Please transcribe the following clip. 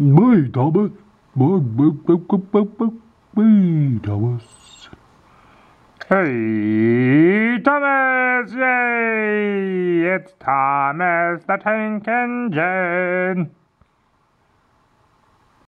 Me, Thomas. Me, Thomas. Hey, Thomas! Yay! It's Thomas the Tank Engine!